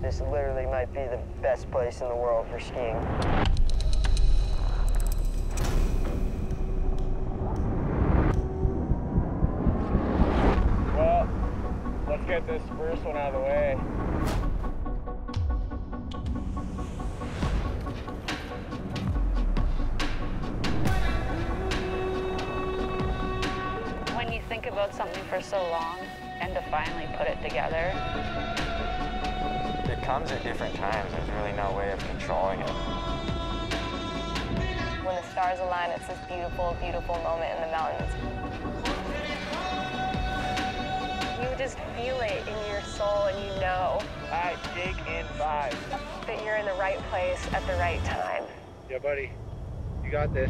This literally might be the best place in the world for skiing. Well, let's get this first one out of the way. When you think about something for so long and to finally put it together, It comes at different times. There's really no way of controlling it. When the stars align, it's this beautiful, beautiful moment in the mountains. You just feel it in your soul and you know right, Jake in five. that you're in the right place at the right time. Yeah, buddy. You got this.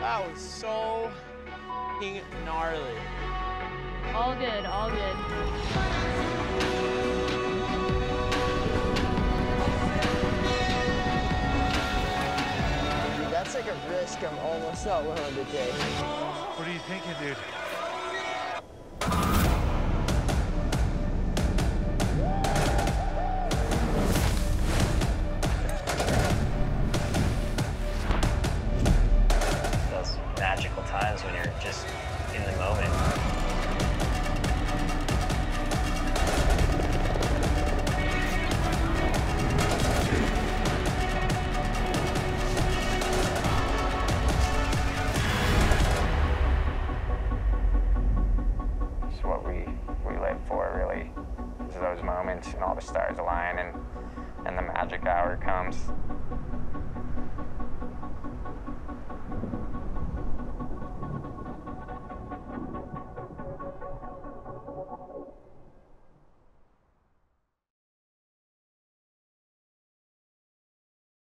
That was so gnarly. All good, all good. That's like a risk I'm almost not willing to take. What are you thinking, dude? Magical times when you're just in the moment. It's what we, we live for, really. Is those moments and all the stars align and, and the magic hour comes.